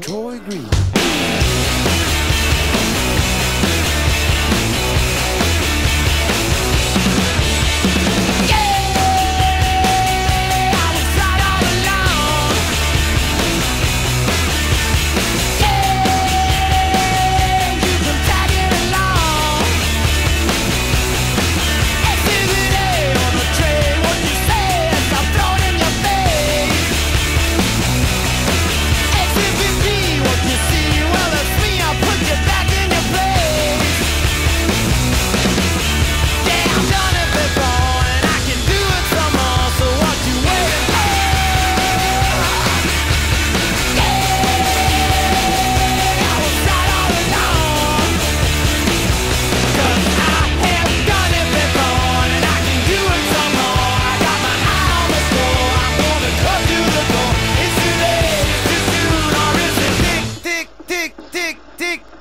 Troy Green. tick, tick, tick.